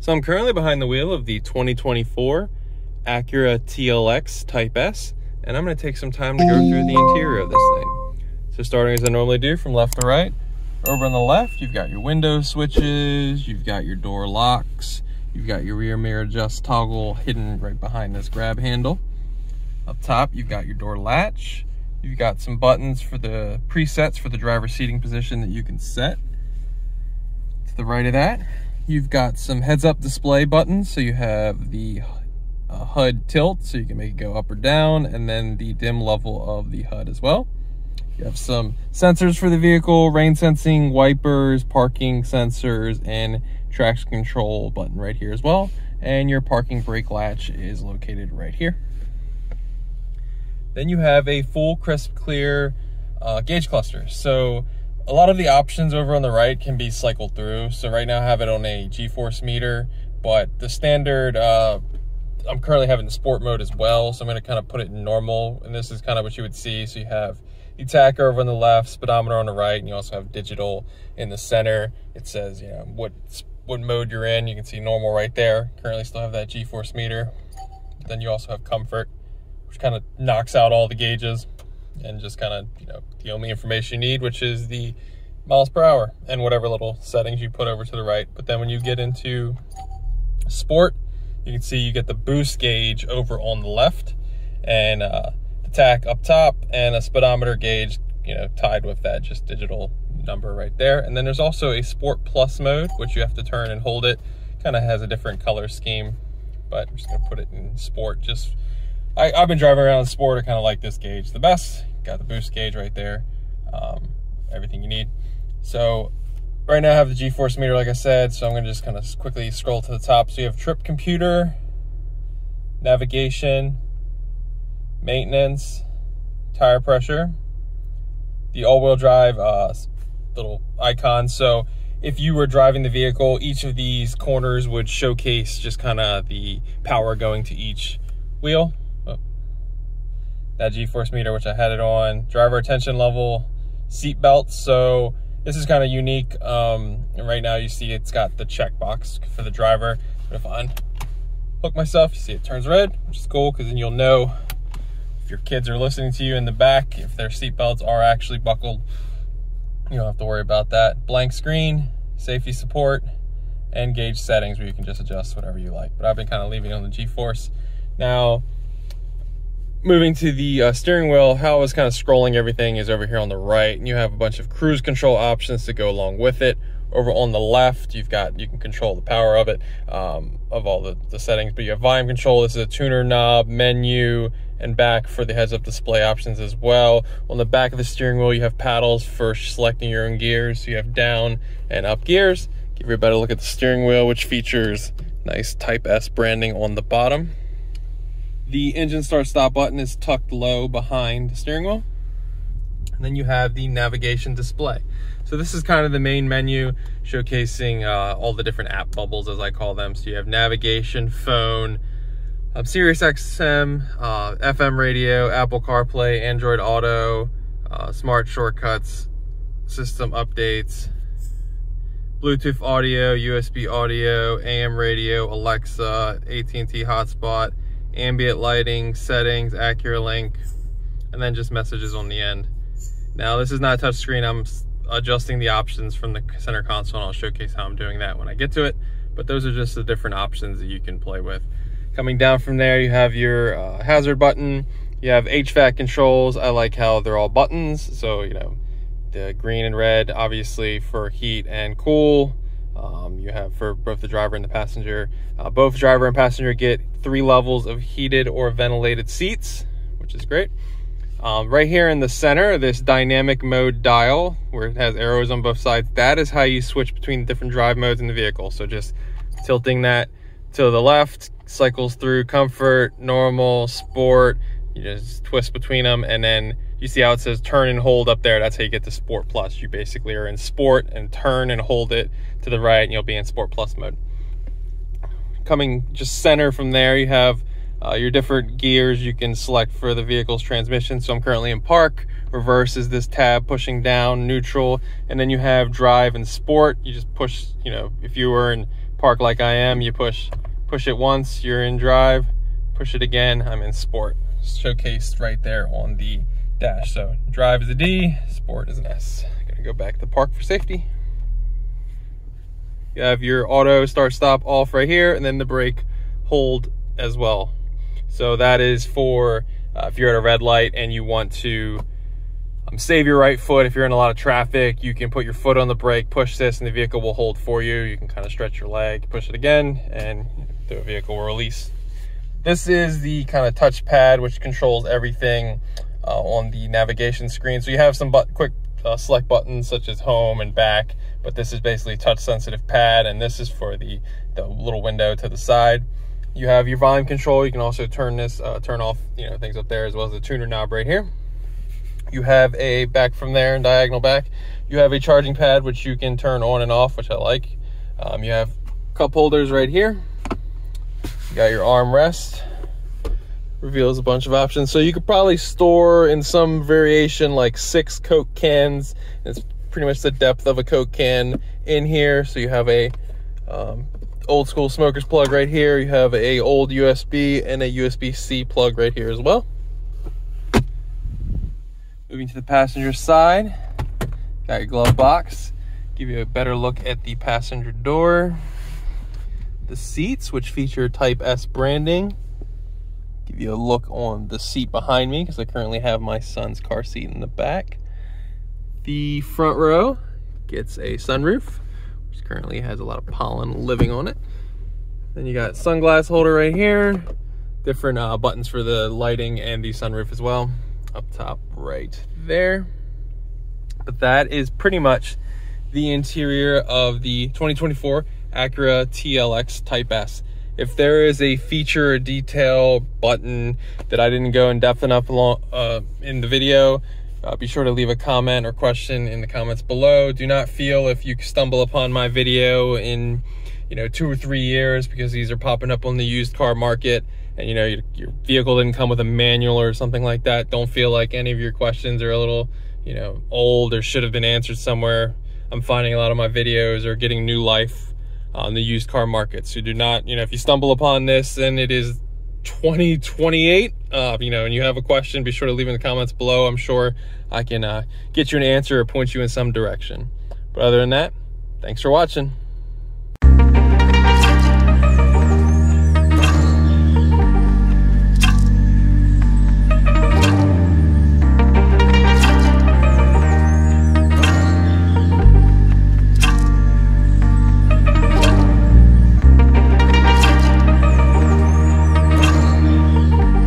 So I'm currently behind the wheel of the 2024 Acura TLX Type S, and I'm going to take some time to go through the interior of this thing. So starting as I normally do from left to right, over on the left, you've got your window switches, you've got your door locks, you've got your rear mirror adjust toggle hidden right behind this grab handle. Up top, you've got your door latch, you've got some buttons for the presets for the driver seating position that you can set. To the right of that, You've got some heads up display buttons. So you have the uh, HUD tilt, so you can make it go up or down, and then the dim level of the HUD as well. You have some sensors for the vehicle, rain sensing, wipers, parking sensors, and traction control button right here as well. And your parking brake latch is located right here. Then you have a full crisp clear uh, gauge cluster. So a lot of the options over on the right can be cycled through. So right now I have it on a G-force meter, but the standard, uh, I'm currently having sport mode as well. So I'm gonna kind of put it in normal. And this is kind of what you would see. So you have the tacker over on the left, speedometer on the right, and you also have digital in the center. It says, you know, what, what mode you're in. You can see normal right there. Currently still have that G-force meter. Then you also have comfort, which kind of knocks out all the gauges and just kind of, you know, the only information you need, which is the miles per hour and whatever little settings you put over to the right. But then when you get into sport, you can see you get the boost gauge over on the left and uh, the tach up top and a speedometer gauge, you know, tied with that just digital number right there. And then there's also a sport plus mode, which you have to turn and hold it. Kind of has a different color scheme, but I'm just gonna put it in sport. Just, I, have been driving around in sport. I kind of like this gauge the best. Got the boost gauge right there. Um, everything you need. So right now I have the G-force meter, like I said, so I'm gonna just kind of quickly scroll to the top. So you have trip computer, navigation, maintenance, tire pressure, the all-wheel drive uh, little icon. So if you were driving the vehicle, each of these corners would showcase just kind of the power going to each wheel that G-force meter, which I had it on, driver attention level, seat belts. So this is kind of unique. Um, right now you see it's got the checkbox for the driver. But if I hook myself, you see it turns red, which is cool because then you'll know if your kids are listening to you in the back, if their seat belts are actually buckled, you don't have to worry about that. Blank screen, safety support, and gauge settings where you can just adjust whatever you like. But I've been kind of leaving on the G-force. Now, moving to the uh, steering wheel, how I was kind of scrolling everything is over here on the right. And you have a bunch of cruise control options to go along with it. Over on the left, you've got, you can control the power of it, um, of all the, the settings. But you have volume control, this is a tuner knob, menu, and back for the heads-up display options as well. On the back of the steering wheel, you have paddles for selecting your own gears. So you have down and up gears. Give you a better look at the steering wheel, which features nice Type S branding on the bottom. The engine start stop button is tucked low behind the steering wheel. And then you have the navigation display. So this is kind of the main menu showcasing uh, all the different app bubbles as I call them. So you have navigation, phone, um, Sirius XM, uh, FM radio, Apple CarPlay, Android Auto, uh, smart shortcuts, system updates, Bluetooth audio, USB audio, AM radio, Alexa, AT&T hotspot, ambient lighting, settings, AcuraLink, and then just messages on the end. Now this is not a touchscreen, I'm adjusting the options from the center console and I'll showcase how I'm doing that when I get to it. But those are just the different options that you can play with. Coming down from there, you have your uh, hazard button, you have HVAC controls. I like how they're all buttons. So, you know, the green and red, obviously for heat and cool. Um, you have for both the driver and the passenger. Uh, both driver and passenger get three levels of heated or ventilated seats, which is great. Um, right here in the center, this dynamic mode dial, where it has arrows on both sides, that is how you switch between different drive modes in the vehicle. So just tilting that to the left cycles through comfort, normal, sport. You just twist between them and then you see how it says turn and hold up there. That's how you get to Sport Plus. You basically are in Sport and turn and hold it to the right and you'll be in Sport Plus mode. Coming just center from there, you have uh, your different gears you can select for the vehicle's transmission. So I'm currently in park. Reverse is this tab pushing down, neutral, and then you have drive and sport. You just push, you know, if you were in park like I am, you push push it once, you're in drive, push it again, I'm in sport. Showcased right there on the dash. So drive is a D, sport is an S. Gonna go back to park for safety. You have your auto start stop off right here and then the brake hold as well. So that is for uh, if you're at a red light and you want to um, save your right foot. If you're in a lot of traffic, you can put your foot on the brake, push this, and the vehicle will hold for you. You can kind of stretch your leg, push it again, and the vehicle will release. This is the kind of touchpad which controls everything uh, on the navigation screen. So you have some but quick uh, select buttons such as home and back, but this is basically touch sensitive pad, and this is for the, the little window to the side. You have your volume control. You can also turn this, uh, turn off, you know, things up there as well as the tuner knob right here. You have a back from there and diagonal back. You have a charging pad, which you can turn on and off, which I like. Um, you have cup holders right here. You got your armrest. Reveals a bunch of options. So you could probably store in some variation like six Coke cans. It's pretty much the depth of a Coke can in here. So you have a um, old school smoker's plug right here. You have a old USB and a USB-C plug right here as well. Moving to the passenger side, got your glove box. Give you a better look at the passenger door. The seats, which feature Type S branding. You a look on the seat behind me, because I currently have my son's car seat in the back. The front row gets a sunroof, which currently has a lot of pollen living on it. Then you got sunglass holder right here. Different uh, buttons for the lighting and the sunroof as well up top right there. But that is pretty much the interior of the 2024 Acura TLX Type S. If there is a feature or detail button that I didn't go in depth enough along, uh, in the video, uh, be sure to leave a comment or question in the comments below. Do not feel if you stumble upon my video in you know two or three years because these are popping up on the used car market and you know your, your, vehicle didn't come with a manual or something like that don't feel like any of your questions are a little you know old or should have been answered somewhere i'm finding a lot of my videos are getting new life on the used car market so do not you know if you stumble upon this and it is 2028 uh, you know and you have a question be sure to leave in the comments below. I'm sure i can uh, get you an answer or point you in some direction. But other than that thanks for watching